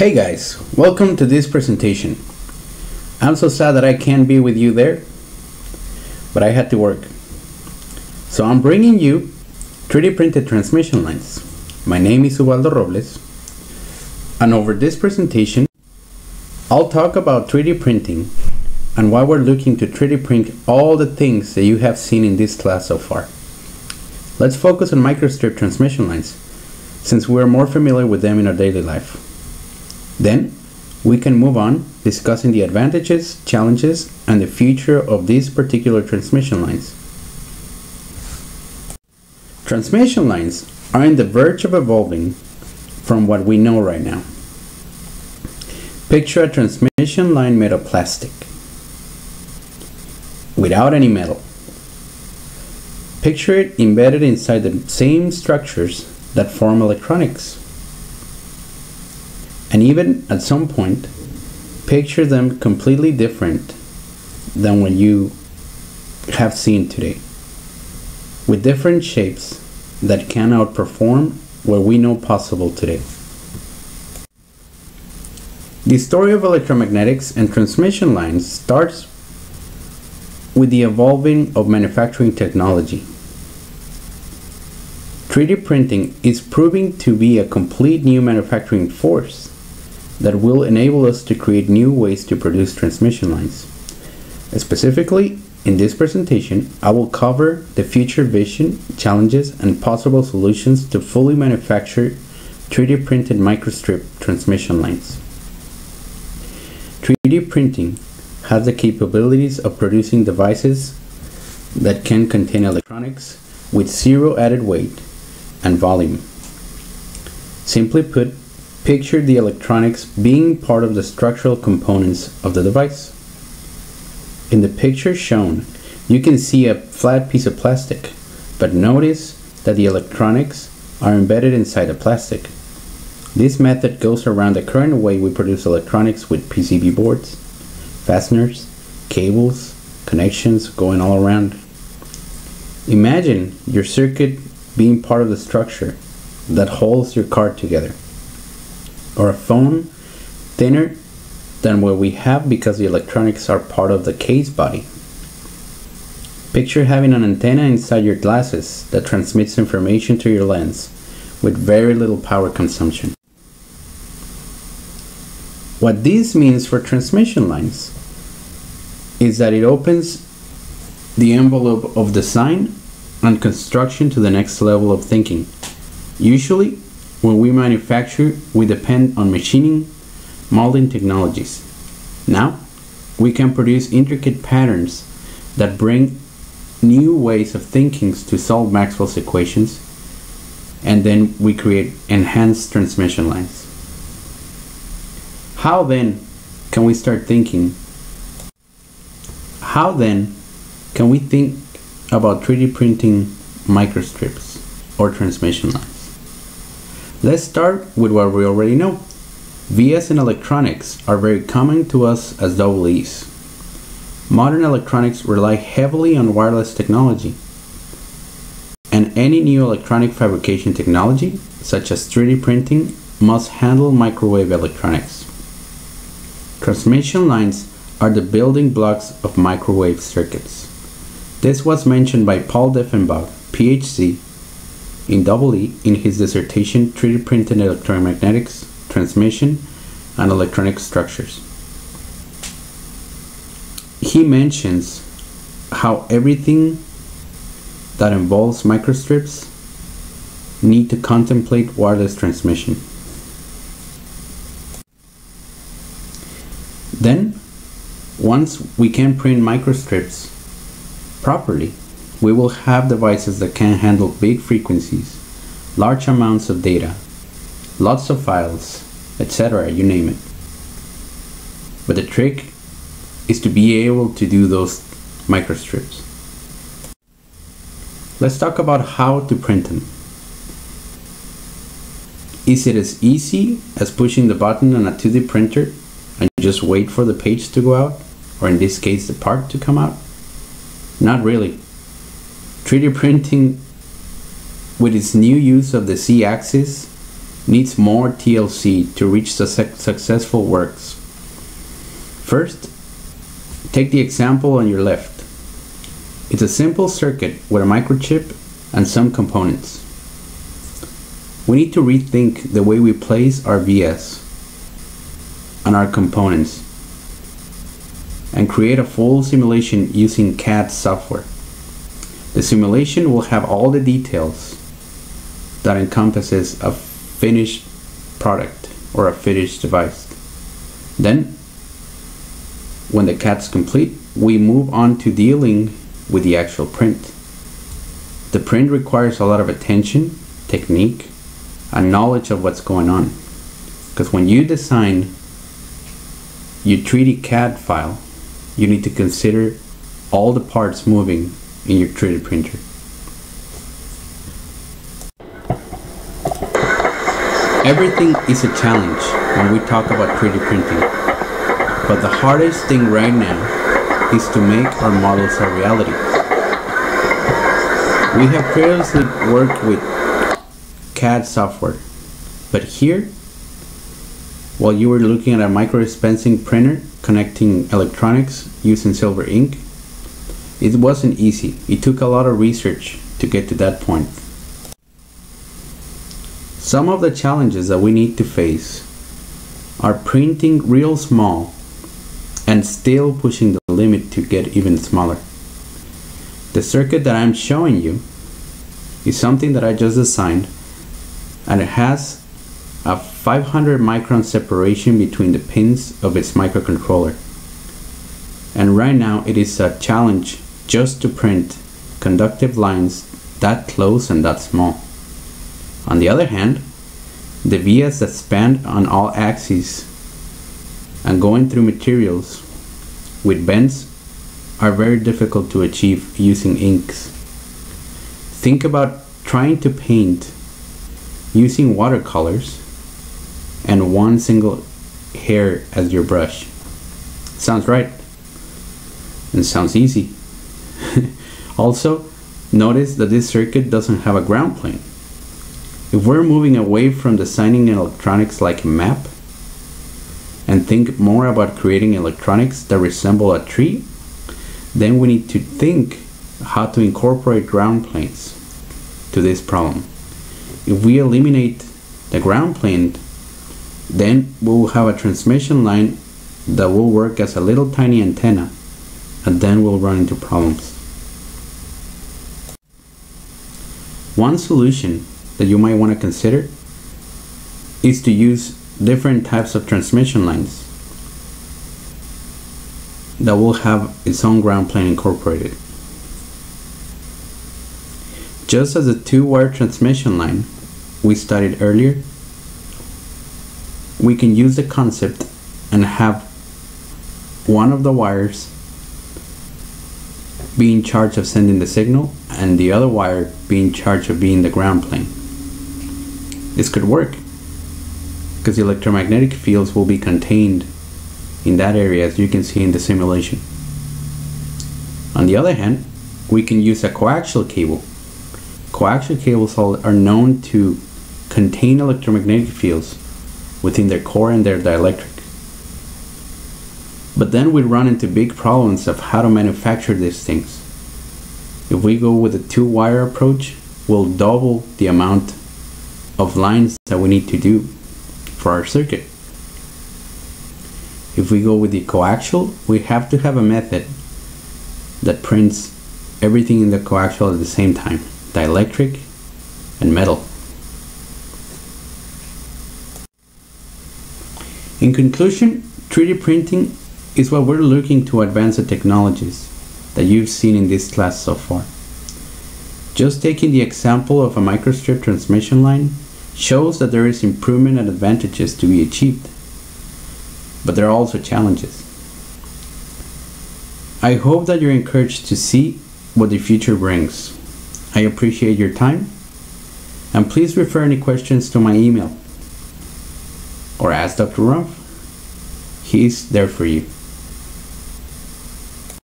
Hey guys, welcome to this presentation. I'm so sad that I can't be with you there, but I had to work. So I'm bringing you 3D printed transmission lines. My name is Ubaldo Robles, and over this presentation, I'll talk about 3D printing and why we're looking to 3D print all the things that you have seen in this class so far. Let's focus on microstrip transmission lines, since we're more familiar with them in our daily life. Then, we can move on discussing the advantages, challenges, and the future of these particular transmission lines. Transmission lines are on the verge of evolving from what we know right now. Picture a transmission line made of plastic without any metal. Picture it embedded inside the same structures that form electronics and even at some point picture them completely different than what you have seen today with different shapes that can outperform what we know possible today. The story of electromagnetics and transmission lines starts with the evolving of manufacturing technology. 3D printing is proving to be a complete new manufacturing force that will enable us to create new ways to produce transmission lines. Specifically, in this presentation, I will cover the future vision, challenges, and possible solutions to fully manufacture 3D printed microstrip transmission lines. 3D printing has the capabilities of producing devices that can contain electronics with zero added weight and volume. Simply put, Picture the electronics being part of the structural components of the device. In the picture shown, you can see a flat piece of plastic, but notice that the electronics are embedded inside the plastic. This method goes around the current way we produce electronics with PCB boards, fasteners, cables, connections going all around. Imagine your circuit being part of the structure that holds your card together or a phone thinner than what we have because the electronics are part of the case body. Picture having an antenna inside your glasses that transmits information to your lens with very little power consumption. What this means for transmission lines is that it opens the envelope of design and construction to the next level of thinking. Usually, when we manufacture, we depend on machining, molding technologies. Now, we can produce intricate patterns that bring new ways of thinking to solve Maxwell's equations, and then we create enhanced transmission lines. How then can we start thinking? How then can we think about 3D printing microstrips or transmission lines? Let's start with what we already know. Vias in electronics are very common to us as double E's. Modern electronics rely heavily on wireless technology. And any new electronic fabrication technology, such as 3D printing, must handle microwave electronics. Transmission lines are the building blocks of microwave circuits. This was mentioned by Paul Deffenbaugh, PhD, in double E in his dissertation 3D printed electromagnetics, transmission, and electronic structures. He mentions how everything that involves microstrips need to contemplate wireless transmission. Then, once we can print microstrips properly, we will have devices that can handle big frequencies, large amounts of data, lots of files, etc., you name it. But the trick is to be able to do those microstrips. Let's talk about how to print them. Is it as easy as pushing the button on a 2D printer and just wait for the page to go out? Or in this case, the part to come out? Not really. 3D printing with its new use of the Z-axis needs more TLC to reach successful works. First, take the example on your left. It's a simple circuit with a microchip and some components. We need to rethink the way we place our vias and our components and create a full simulation using CAD software. The simulation will have all the details that encompasses a finished product or a finished device. Then, when the CAD's complete, we move on to dealing with the actual print. The print requires a lot of attention, technique, and knowledge of what's going on. Because when you design your 3D CAD file, you need to consider all the parts moving in your 3D printer. Everything is a challenge when we talk about 3D printing, but the hardest thing right now is to make our models a reality. We have previously worked with CAD software, but here, while you were looking at a micro dispensing printer connecting electronics using silver ink, it wasn't easy. It took a lot of research to get to that point. Some of the challenges that we need to face are printing real small and still pushing the limit to get even smaller. The circuit that I'm showing you is something that I just designed and it has a 500 micron separation between the pins of its microcontroller. And right now it is a challenge just to print conductive lines that close and that small. On the other hand, the vias that span on all axes and going through materials with bends are very difficult to achieve using inks. Think about trying to paint using watercolors and one single hair as your brush. Sounds right. And sounds easy. also, notice that this circuit doesn't have a ground plane. If we're moving away from designing electronics like a map and think more about creating electronics that resemble a tree, then we need to think how to incorporate ground planes to this problem. If we eliminate the ground plane, then we will have a transmission line that will work as a little tiny antenna and then we'll run into problems. One solution that you might want to consider is to use different types of transmission lines that will have its own ground plane incorporated. Just as the two-wire transmission line we studied earlier, we can use the concept and have one of the wires be in charge of sending the signal and the other wire be in charge of being the ground plane. This could work because the electromagnetic fields will be contained in that area as you can see in the simulation. On the other hand, we can use a coaxial cable. Coaxial cables are known to contain electromagnetic fields within their core and their dielectric. But then we run into big problems of how to manufacture these things. If we go with a two wire approach, we'll double the amount of lines that we need to do for our circuit. If we go with the coaxial, we have to have a method that prints everything in the coaxial at the same time, dielectric and metal. In conclusion, 3D printing is what we're looking to advance the technologies that you've seen in this class so far. Just taking the example of a microstrip transmission line shows that there is improvement and advantages to be achieved. But there are also challenges. I hope that you're encouraged to see what the future brings. I appreciate your time and please refer any questions to my email or ask Dr. Rumpf. He's there for you.